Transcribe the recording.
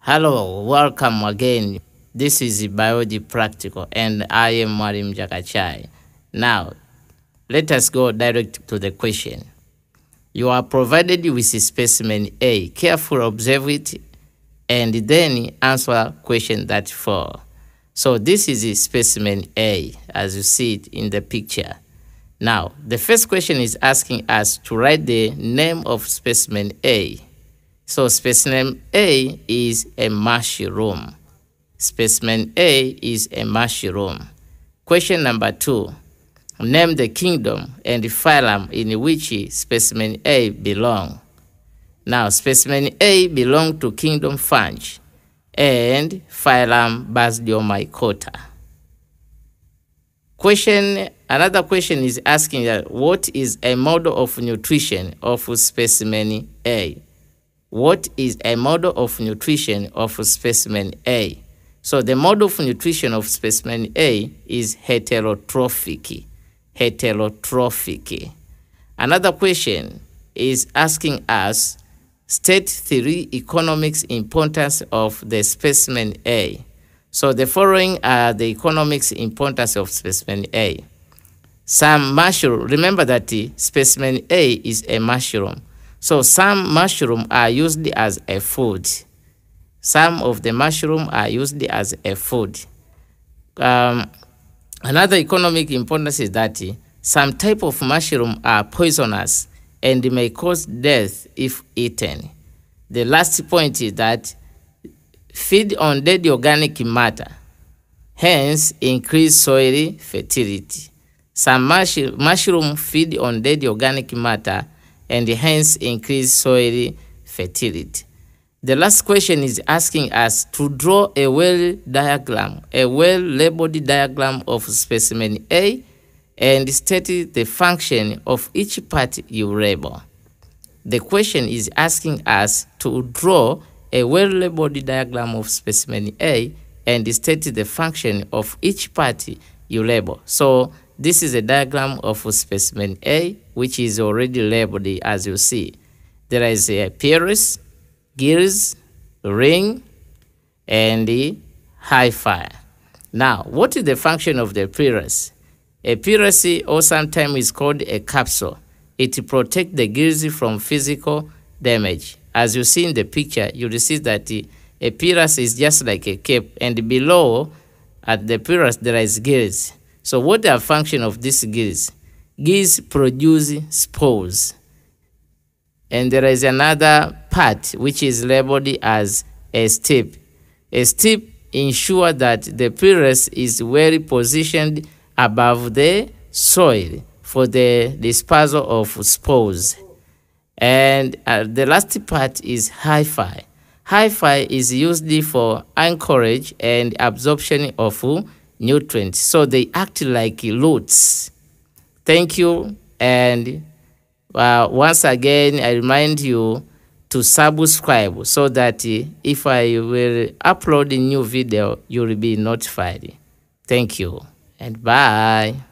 Hello, welcome again. This is Biology Practical and I am Marim Njakachai. Now, let us go direct to the question. You are provided with a specimen A. Carefully observe it and then answer question that four. So this is specimen A as you see it in the picture. Now, the first question is asking us to write the name of specimen A. So specimen A is a mushroom. Specimen A is a mushroom. Question number two. Name the kingdom and the phylum in which specimen A belong. Now, specimen A belong to kingdom Fungi and phylum Basidiomycota. Question, another question is asking that what is a model of nutrition of specimen A? What is a model of nutrition of specimen A? So the model of nutrition of specimen A is heterotrophic. Heterotrophic. Another question is asking us state three economics importance of the specimen A. So the following are the economics importance of specimen A. Some mushroom, remember that the specimen A is a mushroom. So some mushroom are used as a food. Some of the mushroom are used as a food. Um, another economic importance is that some type of mushroom are poisonous and may cause death if eaten. The last point is that feed on dead organic matter, hence increase soil fertility. Some mush mushroom feed on dead organic matter and hence increase soil fertility. The last question is asking us to draw a well diagram, a well labeled diagram of specimen A and state the function of each part you label. The question is asking us to draw a well labeled diagram of specimen A and state the function of each part you label. So this is a diagram of specimen A, which is already labeled as you see. There is a pileus, gills, ring, and hyphae. Now, what is the function of the pileus? A pileus, or sometimes is called a capsule. It protects the gills from physical damage. As you see in the picture, you will see that a pileus is just like a cape, and below at the pileus there is gills. So what are function of these gills? Gills produce spores. And there is another part which is labeled as a stip. A stip ensure that the pileus is well positioned above the soil for the dispersal of spores. And uh, the last part is hyphae. Hyphae is used for anchorage and absorption of nutrients. So they act like roots. Thank you. And uh, once again, I remind you to subscribe so that uh, if I will upload a new video, you will be notified. Thank you and bye.